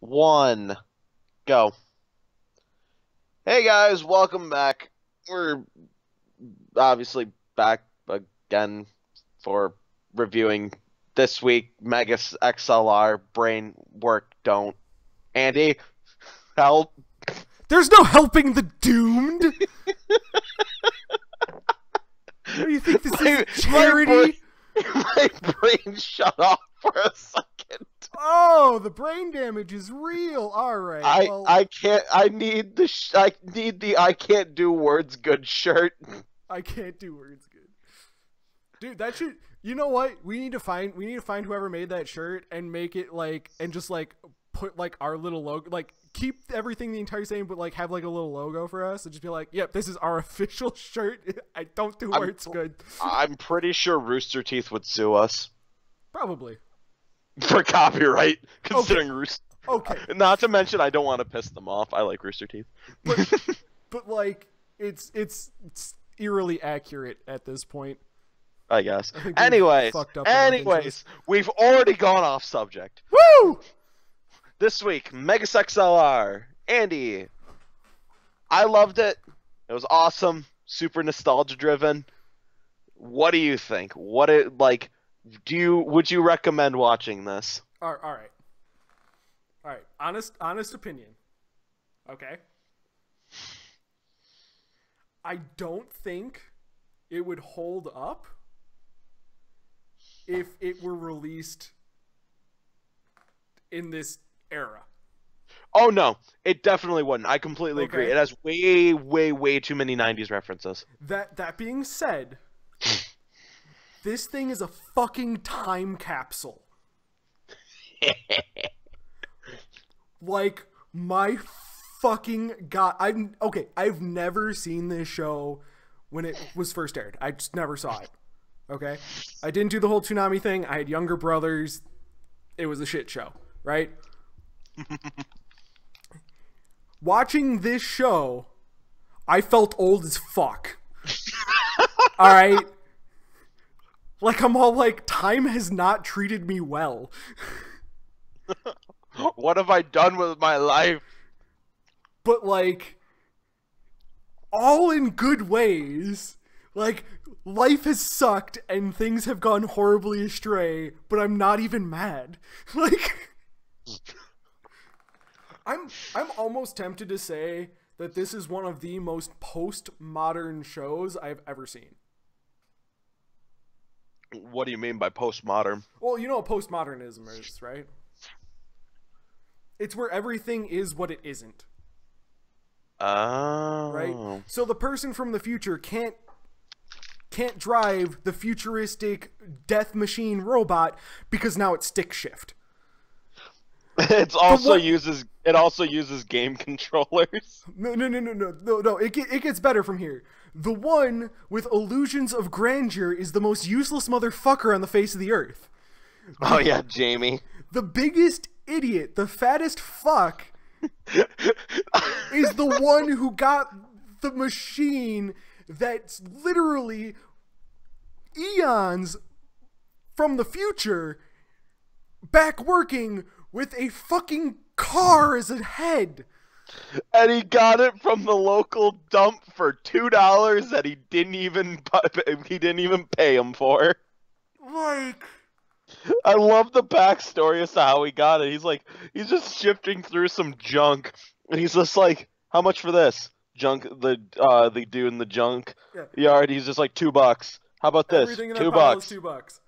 one, go. Hey guys, welcome back. We're obviously back again for reviewing this week Megas XLR Brain Work Don't. Andy, help. There's no helping the doomed. what do you think this My- is charity? My brain shut off for a second. Oh, the brain damage is real. All right. I well, I can't. I need the. Sh- I need the. I can't do words good shirt. I can't do words good. Dude, that should you know what? We need to find we need to find whoever made that shirt and make it like and just like put like our little logo like keep everything the entire same but like have like a little logo for us and just be like, "Yep, this is our official shirt." I don't do I'm- words good. I'm pretty sure Rooster Teeth would sue us Probably. for copyright, considering Rooster. Okay. Not to mention, I don't want to piss them off. I like Rooster Teeth. But but like it's it's, it's eerily accurate at this point. I guess. we've Anyways, anyways, we've already gone off subject. Woo! This week, Megas XLR. Andy, I loved it. It was awesome. Super nostalgia driven. What do you think? What it like? Do you would you recommend watching this? All all right. All right. Honest honest opinion. Okay. I don't think it would hold up if it were released in this era. Oh no, it definitely wouldn't. I completely agree. It has way, way, way too many '90s references. That that being said, this thing is a fucking time capsule. like my fucking god, I'm okay. I've never seen this show when it was first aired. I just never saw it. Okay, I didn't do the whole tsunami thing. I had younger brothers. It was a shit show, right? Watching this show, I felt old as fuck. all right. Like I'm all like, time has not treated me well. What have I done with my life? but like all in good ways. Like life has sucked and things have gone horribly astray, but I'm not even mad. Like I'm I'm almost tempted to say that this is one of the most postmodern shows I've ever seen. What do you mean by postmodern? Well, you know what postmodernism is, right? It's where everything is what it isn't. Oh, right? So the person from the future can't can't drive the futuristic death machine robot because now it's stick shift. It's also one- uses it also uses game controllers. No, no, no, no, no, no, no. It, it gets better from here. The one with illusions of grandeur is the most useless motherfucker on the face of the earth. Oh yeah, Jamie. The biggest idiot, the fattest fuck, is the one who got the machine that's literally eons from the future back working with a fucking car as a head. And he got it from the local dump for two dollars that he didn't even he didn't even pay him for. Like, I love the backstory as to how he got it. He's like he's just shifting through some junk, and he's just like, "How much for this junk?" The uh the dude in the junk Yeah. yard. He's just like two bucks. How about this? everything in Two bucks. two bucks.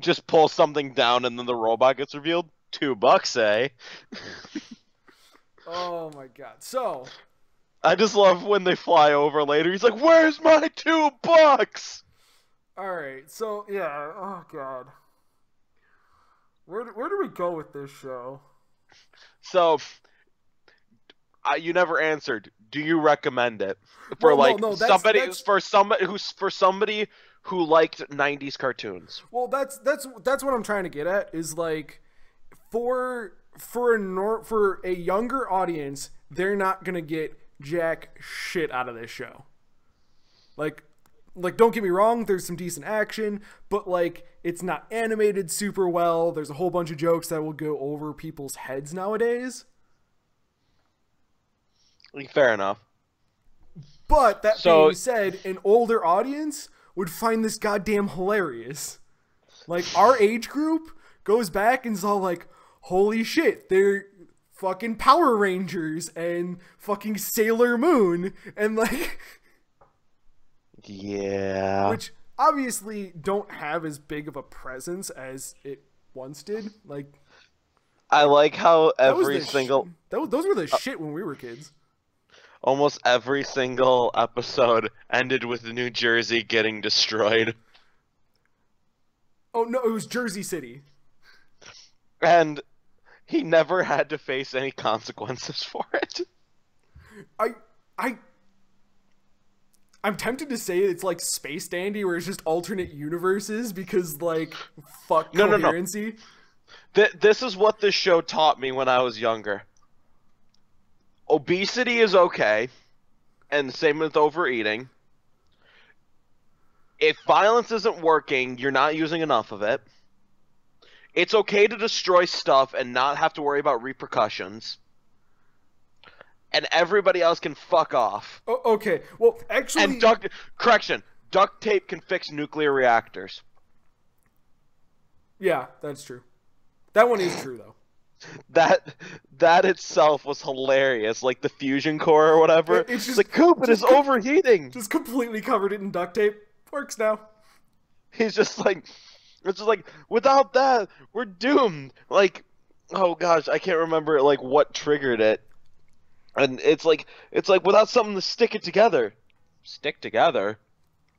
Just pull something down, and then the robot gets revealed. Two bucks, eh? Oh my god. So, I just love when they fly over later. He's like, "Where's my two bucks?" alright. So, yeah. Oh god. Where do, where do we go with this show? So, I, you never answered. Do you recommend it for Well, no, like no, that's- somebody that's- for somebody who's for somebody who liked '90s cartoons? Well, that's that's that's what I'm trying to get at is like for for a nor- for a younger audience, they're not going to get jack shit out of this show. Like like don't get me wrong, there's some decent action, but like it's not animated super well. There's a whole bunch of jokes that will go over people's heads nowadays. Like fair enough. But that So- being said, an older audience would find this goddamn hilarious. Like our age group goes back and is all like, "Holy shit, they're fucking Power Rangers and fucking Sailor Moon and like Yeah. which obviously don't have as big of a presence as it once did. Like I like how every single, was, those were the uh, shit when we were kids. almost every single episode ended with New Jersey getting destroyed. Oh no, it was Jersey City. And he never had to face any consequences for it. I I I'm tempted to say it's like Space Dandy where it's just alternate universes because like fuck No, no, no. coherency. Th- this is what this show taught me when I was younger. Obesity is okay, and same with overeating. If violence isn't working, you're not using enough of it. It's okay to destroy stuff and not have to worry about repercussions. And everybody else can fuck off. Oh, okay. Well, actually And duct correction, duct tape can fix nuclear reactors. Yeah, that's true. That one is true though. that that itself was hilarious, like the fusion core or whatever. It- it's just- like Coop, it is overheating. Just completely covered it in duct tape. Works now. He's just like, it's just like without that, we're doomed. Like, oh gosh, I can't remember like what triggered it. And it's like, it's like without something to stick it together, stick together.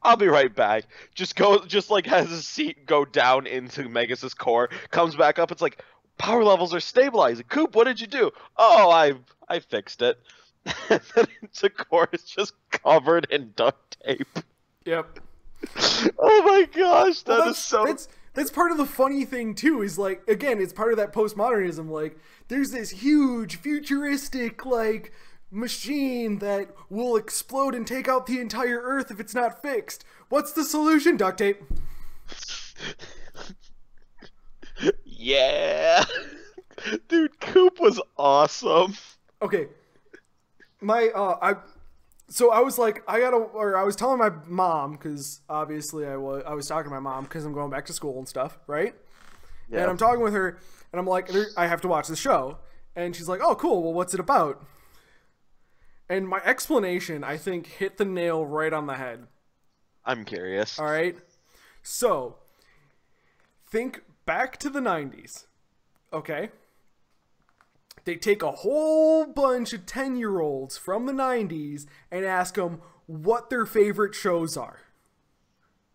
I'll be right back. Just go, just like has his seat go down into Megas's core, comes back up. It's like power levels are stabilizing. Coop, what did you do? Oh, I I fixed it. and then the core is just covered in duct tape. Yep. Oh my gosh, Well, that is that's, so. that's that's part of the funny thing too is like again it's part of that postmodernism like there's this huge futuristic like machine that will explode and take out the entire earth if it's not fixed what's the solution duct tape Yeah. Dude, Coop was awesome. okay my uh i so i was like i gotta or i was telling my mom because obviously i was i was talking to my mom because i'm going back to school and stuff right Yeah. and I'm talking with her, and I'm like, I have to watch the show, and she's like, oh, cool. Well, what's it about? And my explanation, I think, hit the nail right on the head. I'm curious. All right, so think back to the '90s. Okay, they take a whole bunch of ten-year-olds from the '90s and ask them what their favorite shows are.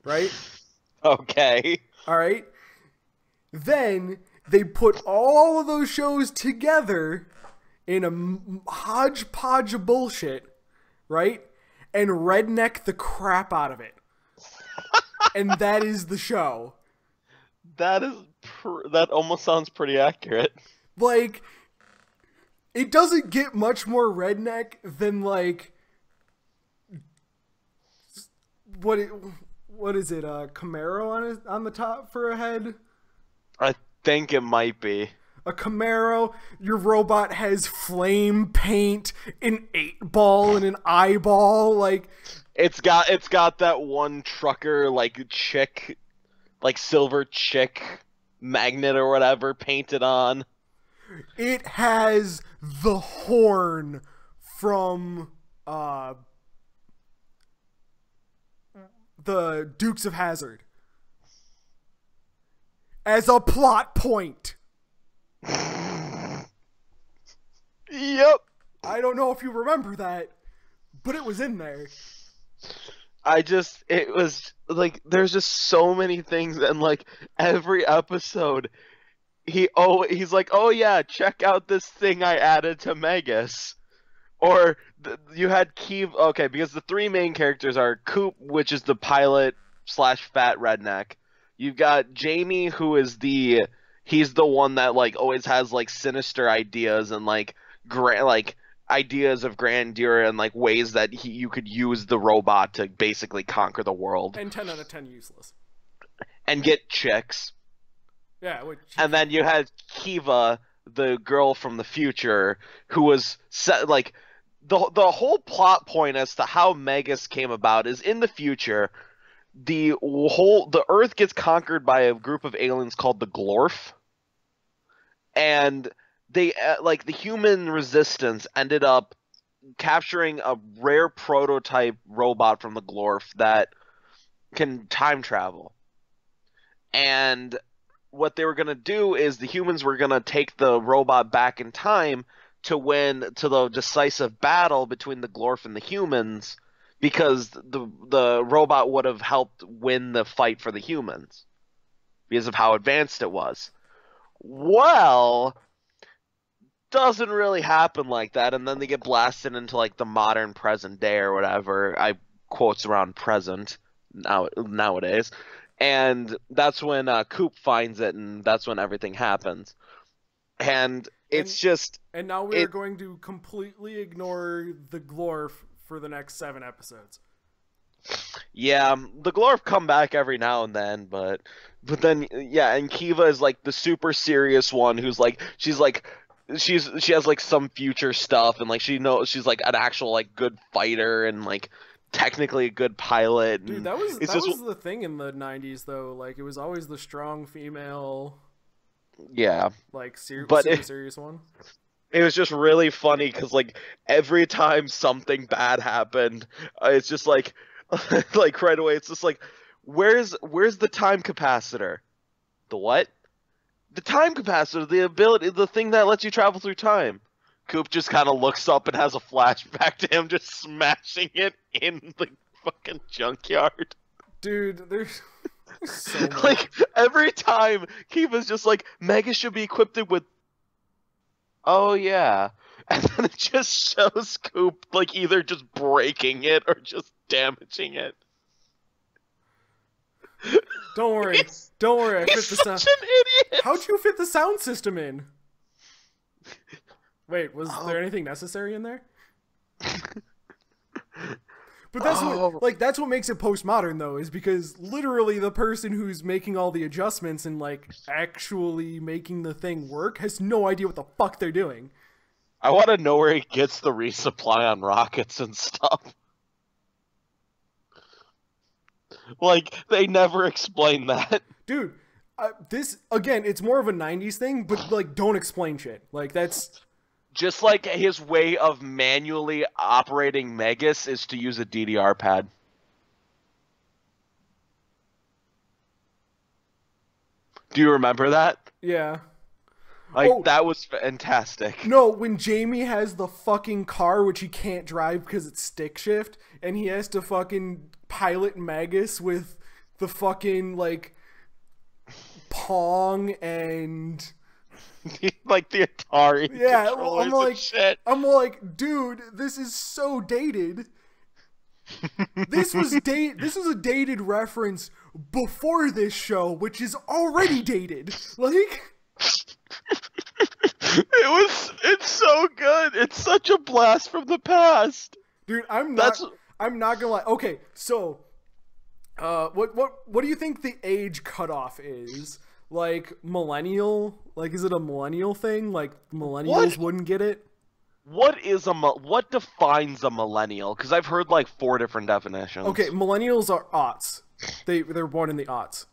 Right. Okay. All right. Then they put all of those shows together in a hodgepodge of bullshit, right? And redneck the crap out of it. and that is the show. That is pr- that almost sounds pretty accurate. Like, it doesn't get much more redneck than like what it, what is it? A Camaro on his, on the top for a head. I think it might be. a Camaro, your robot has flame paint, an eight ball, and an eyeball. Like, It's got it's got that one trucker like chick like silver chick magnet or whatever painted on. It has the horn from uh the Dukes of Hazzard as a plot point. Yep. I don't know if you remember that, but it was in there. I just it was like there's just so many things and like every episode he oh he's like oh yeah check out this thing I added to Megas or th- you had Kiva okay because the three main characters are Coop which is the pilot slash fat redneck you've got Jamie who is the he's the one that like always has like sinister ideas and like gra- like ideas of grandeur and like ways that he, you could use the robot to basically conquer the world And ten out of ten useless. and get chicks. Yeah, which And then you had Kiva, the girl from the future, who was set like the the whole plot point as to how Megas came about is in the future. The whole the Earth gets conquered by a group of aliens called the Glorf, and they uh, like the human resistance ended up capturing a rare prototype robot from the Glorf that can time travel. And what they were going to do is the humans were going to take the robot back in time to win to the decisive battle between the Glorf and the humans because the the robot would have helped win the fight for the humans because of how advanced it was. Well, doesn't really happen like that and then they get blasted into like the modern present day or whatever. I quotes around present now nowadays and that's when uh, Coop finds it, and that's when everything happens. And it's And- just and now we're going to completely ignore the Glorf for the next seven episodes. yeah, um, the Glorf come back every now and then, but but then yeah, and Kiva is like the super serious one who's like she's like she's she has like some future stuff, and like she knows she's like an actual like good fighter and like technically a good pilot. And Dude, that was that just was the thing in the '90s, though. Like, it was always the strong female, yeah. like ser- But super it- serious one. it was just really funny because like every time something bad happened uh, it's just like like right away it's just like where's where's the time capacitor the what the time capacitor the ability the thing that lets you travel through time coop just kind of looks up and has a flashback to him just smashing it in the fucking junkyard Dude, there's so like every time Kiva's just like Mega should be equipped with Oh yeah. And then it just shows Coop like either just breaking it or just damaging it. Don't worry, He's, don't worry. I fit the such sound. an idiot. How'd you fit the sound system in? Wait, was Oh. there anything necessary in there? But that's Oh. what like that's what makes it postmodern though, is because literally the person who's making all the adjustments and like actually making the thing work has no idea what the fuck they're doing. I want to know where he gets the resupply on rockets and stuff. Like they never explain that. Dude, uh, this again, it's more of a '90s thing, but like, don't explain shit. Like that's Just like his way of manually operating Megas is to use a DDR pad. Do you remember that? yeah. Like Oh. that was fantastic. No, when Jamie has the fucking car which he can't drive because it's stick shift, and he has to fucking pilot Megas with the fucking like Pong and like the Atari Yeah, controllers I'm like- shit. I'm like, dude, this is so dated. this was date. This was a dated reference before this show, which is already dated. Like, it was it's so good. It's such a blast from the past. dude, I'm not. That's I'm not gonna lie. Okay, so, uh, what what what do you think the age cutoff is? Like millennial? Like, is it a millennial thing? Like millennials What? wouldn't get it? what is a what defines a millennial? Because I've heard like four different definitions. Okay, millennials are aughts. They they're born in the aughts.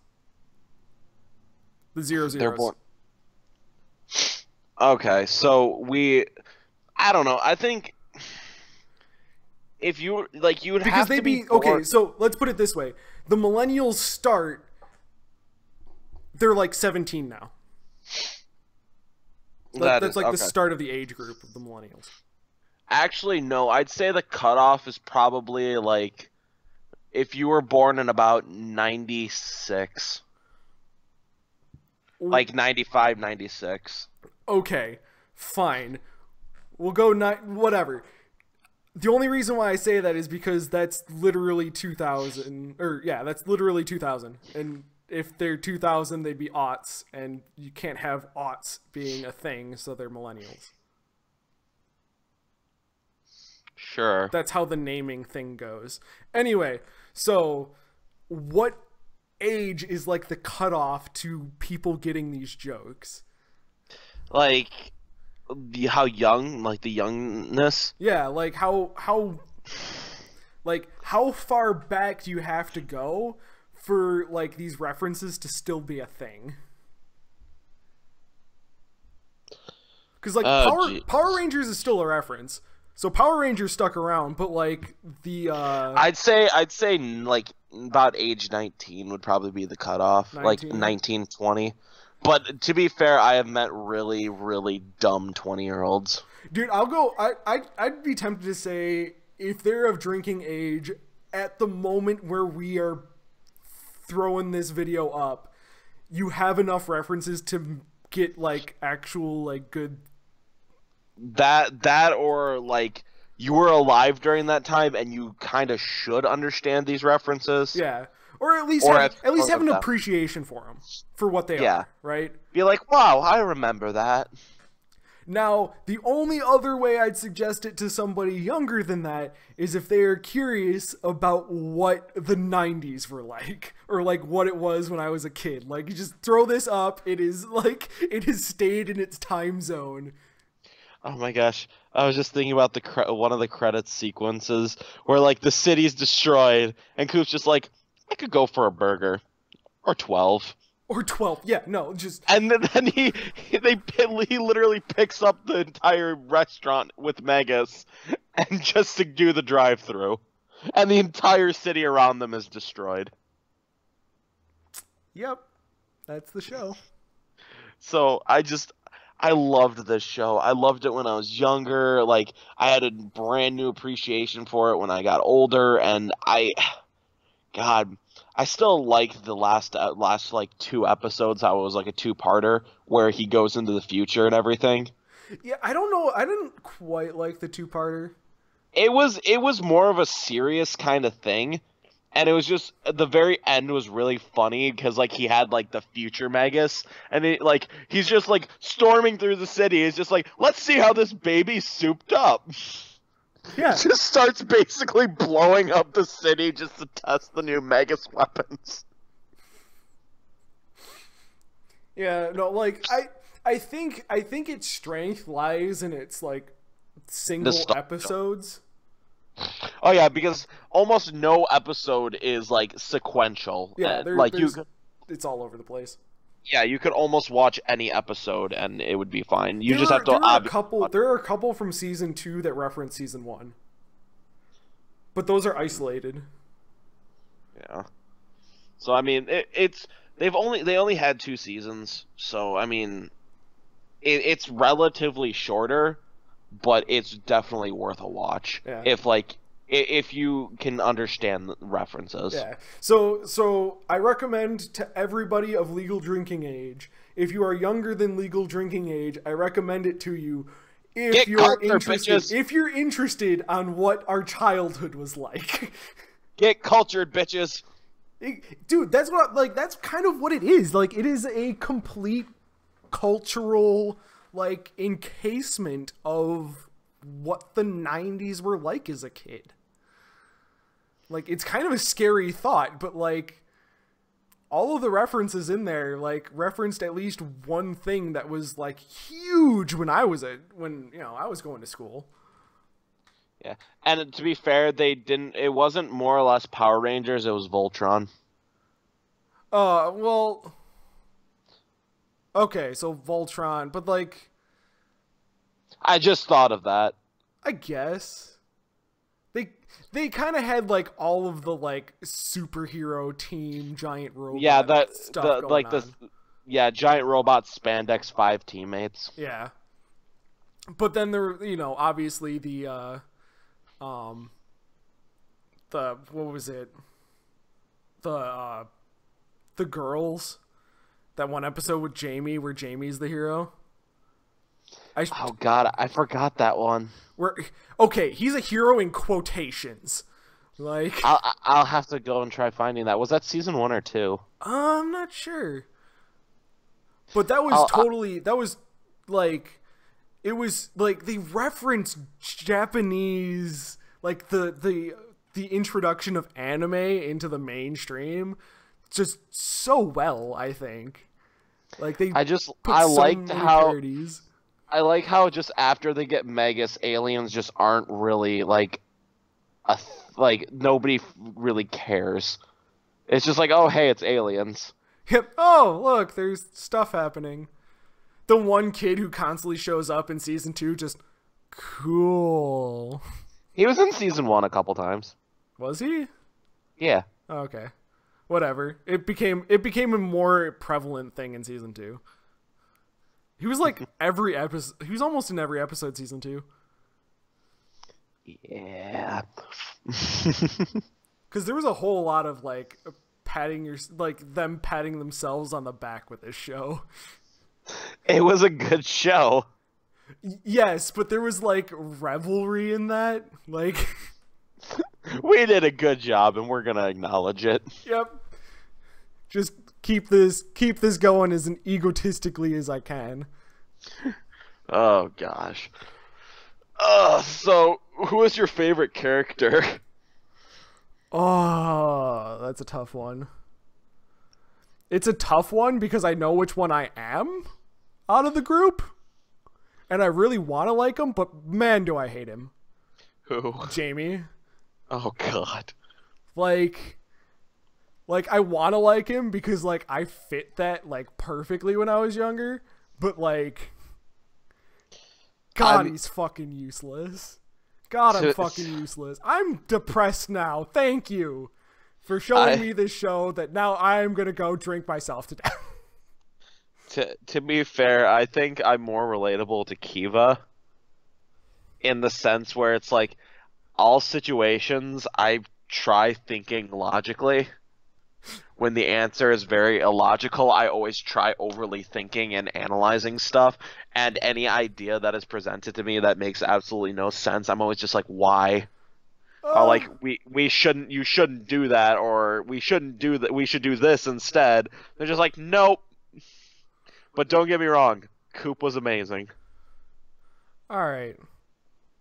The zero zeros. they're born. Okay, so we, I don't know. I think if you like, you would because have they to be be okay. So let's put it this way: the millennials start. They're like seventeen now. Like, That that's is- like the start of the age group of the millennials. Actually, no. I'd say the cutoff is probably like if you were born in about 96, like 95, 96. Okay, fine. We'll go not whatever. The only reason why I say that is because that's literally 2000 or yeah, that's literally 2000. And if they're 2000, they'd be aughts and you can't have aughts being a thing, so they're millennials. Sure. That's how the naming thing goes. Anyway, so what age is like the cutoff to people getting these jokes? Like the how young, like the youngness. Yeah, like how how like how far back do you have to go for like these references to still be a thing? Because like Oh, Power gee. Power Rangers is still a reference, so Power Rangers stuck around, but like the uh, I'd say I'd say like about age 19 would probably be the cutoff, like 19? 19, 20. But to be fair, I have met really, really dumb 20 year olds. Dude, I'll go. I I I'd be tempted to say if they're of drinking age at the moment where we are throwing this video up, you have enough references to get like actual like good. That that or like you were alive during that time and you kind of should understand these references. Yeah, or at least Or have, at- at least have an that. appreciation for them for what they Yeah. are. Right. Be like, wow, I remember that. Now, the only other way I'd suggest it to somebody younger than that is if they are curious about what the 90s were like, or like what it was when I was a kid. Like, you just throw this up, it is like, it has stayed in its time zone. Oh my gosh, I was just thinking about the one of the credit sequences where like the city's destroyed and Coop's just like, I could go for a burger or 12. Or 12. Yeah, no, just, And then, then he they he literally picks up the entire restaurant with Megas and just to do the drive-through, and the entire city around them is destroyed. yep, that's the show. So I just I loved this show. I loved it when I was younger. Like I had a brand new appreciation for it when I got older, and I, God, I still like the last uh, last like two episodes. How it was like a two-parter where he goes into the future and everything. Yeah, I don't know, I didn't quite like the two parter. It was it was more of a serious kind of thing. And it was just the very end was really funny because like he had like the future Megas and it, like he's just like storming through the city. He's just like, let's see how this baby's souped up. Yeah. just starts basically blowing up the city just to test the new Megas weapons. Yeah, no, like I I think I think its strength lies in its like single episodes. Oh yeah, because almost no episode is like sequential. Yeah, there, like you it's all over the place. Yeah, you could almost watch any episode and it would be fine. You There just are, have to there are a couple. There are a couple from season two that reference season one, but those are isolated. Yeah. So I mean, it, it's they've only they only had two seasons, so I mean, it, it's relatively shorter, but it's definitely worth a watch Yeah. if like if you can understand the references. Yeah. So so I recommend to everybody of legal drinking age. If you are younger than legal drinking age, I recommend it to you. If Get you're interested, bitches. if you're interested on what our childhood was like. Get cultured, bitches. Dude that's what like that's kind of what it is like it is a complete cultural like encasement of what the 90s were like as a kid like it's kind of a scary thought but like all of the references in there like referenced at least one thing that was like huge when i was a when you know i was going to school Yeah. And to be fair, they didn't. It wasn't more or less Power Rangers. It was Voltron. Uh, well. Okay, so Voltron, but like, I just thought of that. I guess they kind of had like all of the like superhero team giant robot Yeah, that stuff the like on. the yeah giant robot spandex five teammates. yeah. But then there, you know, obviously the uh, um, the what was it? The uh, the girls. That one episode with Jamie, where Jamie's the hero. I Oh God, I forgot that one. Where okay, he's a hero in quotations. Like I'll I'll have to go and try finding that. Was that season one or two? I'm not sure. But that was I'll- totally that was like it was like they referenced Japanese like the the the introduction of anime into the mainstream just so well, I think. Like they I just put I liked how parodies. I like how just after they get Megas, aliens just aren't really like a th- like nobody f- really cares. It's just like, oh hey, it's aliens. Yep. Oh, look, there's stuff happening. The one kid who constantly shows up in season two just cool. He was in season one a couple times. Was he? Yeah. Okay. Whatever. It became it became a more prevalent thing in season two. He was like every episode. He was almost in every episode season two. Yeah. Because there was a whole lot of like patting your like them patting themselves on the back with this show. it was a good show. Yes, but there was like revelry in that. Like, We did a good job, and we're gonna acknowledge it. yep. Just keep this keep this going as an egotistically as I can. Oh gosh. Uh, so who is your favorite character? Oh, that's a tough one. It's a tough one because I know which one I am out of the group. And I really want to like him, but man, do I hate him. Who? Jamie. Oh god. Like like I want to like him because like I fit that like perfectly when I was younger, but like God, I'm- he's fucking useless. God, I'm fucking useless. I'm depressed now. Thank you for showing I- me this show that now I'm going to go drink myself to death. To to be fair, I think I'm more relatable to Kiva in the sense where it's like all situations I try thinking logically. When the answer is very illogical, I always try overly thinking and analyzing stuff. And any idea that is presented to me that makes absolutely no sense, I'm always just like, why? Oh, Or like we we shouldn't you shouldn't do that or we shouldn't do that we should do this instead. They're just like nope. But don't get me wrong, Coop was amazing. all right.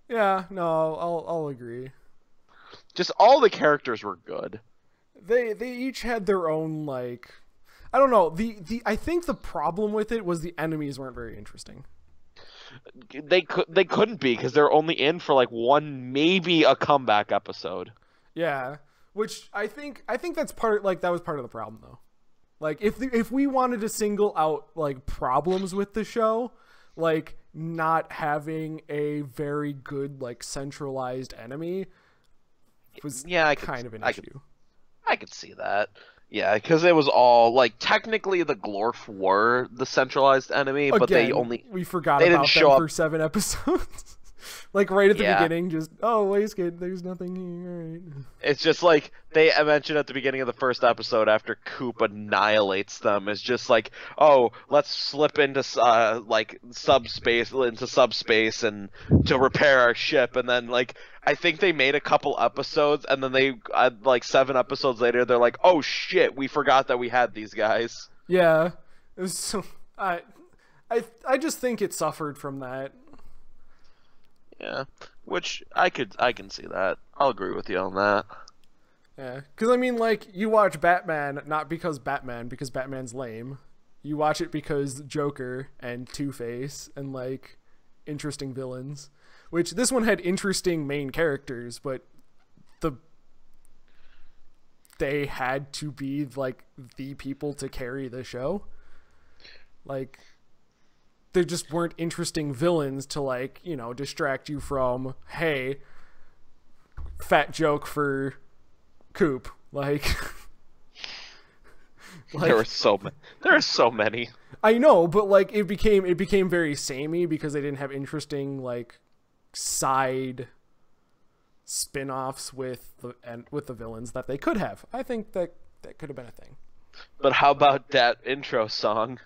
Yeah, no, I'll I'll agree. Just all the characters were good. They they each had their own like I don't know. The the I think the problem with it was the enemies weren't very interesting. They could they couldn't be because they're only in for like one maybe a comeback episode. Yeah, which I think I think that's part like that was part of the problem though. Like if the, if we wanted to single out like problems with the show, like not having a very good like centralized enemy was Yeah, I could, kind of an I issue. could, I could see that. Yeah, because it was all like technically the Glorf were the centralized enemy, but they only we forgot they didn't about show up- for seven episodes. like right at the Yeah. beginning, just oh wait, kid, there's nothing here. All right. It's just like they mentioned at the beginning of the first episode after Coop annihilates them. It's just like, oh, let's slip into uh, like subspace into subspace and to repair our ship, and then like I think they made a couple episodes, and then they uh, like seven episodes later, they're like, oh shit, we forgot that we had these guys. Yeah, it was so I, I I just think it suffered from that. Yeah, which I could I can see that. I'll agree with you on that. Yeah, because I mean, like you watch Batman not because Batman, because Batman's lame. You watch it because Joker and Two Face and like interesting villains. Which this one had interesting main characters, but the they had to be like the people to carry the show. Like there just weren't interesting villains to like, you know, distract you from, hey, fat joke for Coop. Like, like there were so many. There are so many. I know, but like it became it became very samey because they didn't have interesting like side spin-offs with the and with the villains that they could have. I think that that could have been a thing. But how about that intro song?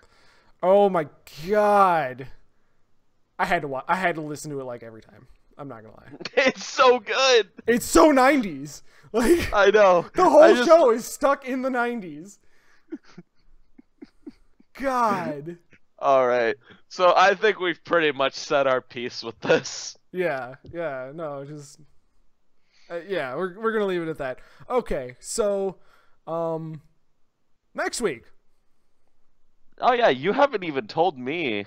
Oh my god. I had to watch, I had to listen to it like every time. I'm not to lie. It's so good. It's so 90s. Like I know. the whole just- show is stuck in the 90s. God. All right. So I think we've pretty much said our piece with this. Yeah, yeah, no, just uh, yeah, we're we're gonna leave it at that. Okay, so um, next week. Oh yeah, you haven't even told me,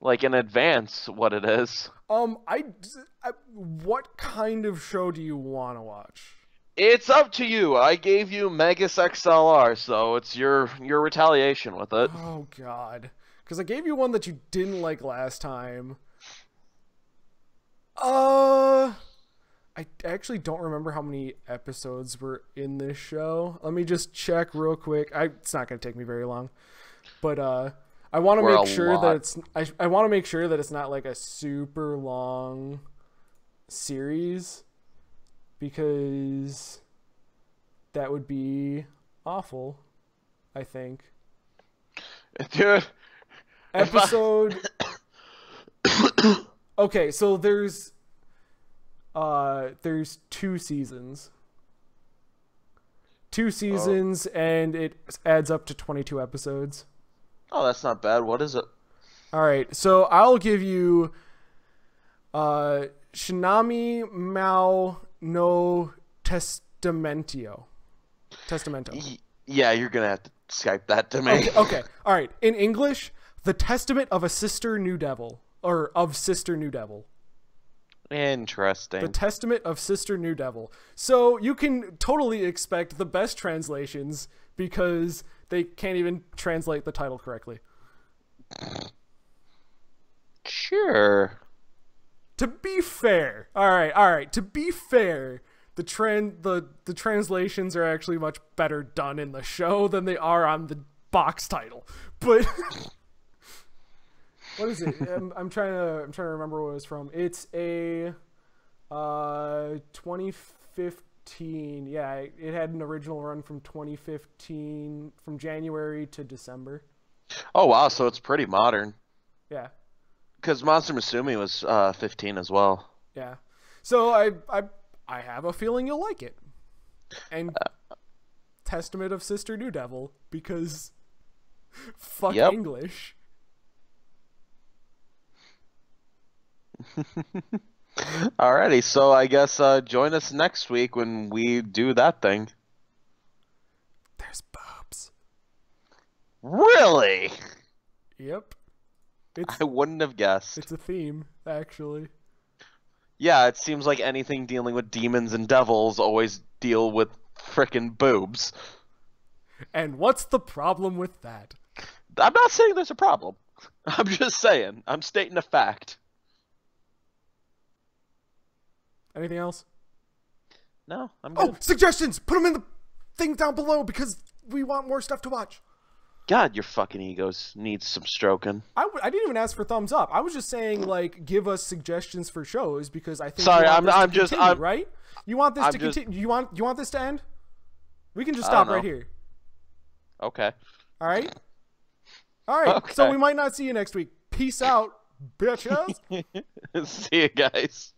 like in advance, what it is. Um, I, I what kind of show do you want to watch? It's up to you. I gave you Megas XLR, so it's your your retaliation with it. Oh God, because I gave you one that you didn't like last time. Uh, I actually don't remember how many episodes were in this show. Let me just check real quick. I it's not gonna take me very long, but uh, I want to make sure lot. that it's I I want to make sure that it's not like a super long series because that would be awful. I think Dude, episode okay so there's uh there's two seasons two seasons and it adds up to 22 episodes oh, that's not bad. What is it? all right so i'll give you uh Shinmai Maou no testamentio testamento yeah, you're gonna have to Skype that to me. okay, okay. All right. In English, The Testament of a Sister New Devil or of Sister New Devil. Interesting. The Testament of Sister New Devil. So you can totally expect the best translations because they can't even translate the title correctly. Sure. To be fair, all right, all right. To be fair, the trend the the translations are actually much better done in the show than they are on the box title. But what is it? I'm, I'm trying to I'm trying to remember what it was from. It's a uh 2015. Yeah, it had an original run from 2015 from January to December. Oh wow, so it's pretty modern. Yeah. Because Monster Musume was uh, 15 as well. Yeah. So I I I have a feeling you'll like it. And Testament of Sister New Devil because fuck Yep. English. Alrighty, so I guess uh, join us next week when we do that thing. There's boobs. Really? Yep. It's I wouldn't have guessed. it's a theme actually. Yeah, it seems like anything dealing with demons and devils always deal with frickin' boobs. And what's the problem with that? I'm not saying there's a problem. I'm just saying. I'm stating a fact. Anything else? No, I'm oh, good. Oh, suggestions. Put them in the thing down below because we want more stuff to watch. God, your fucking egos needs some stroking. I, w- I didn't even ask for thumbs up. I was just saying like give us suggestions for shows because I think Sorry, I'm- I'm just- continue, I'm- right. You want this I'm to just- continue? You want you want this to end? We can just stop right here. Okay. All right. All right. So we might not see you next week. Peace out, bitches. See you guys.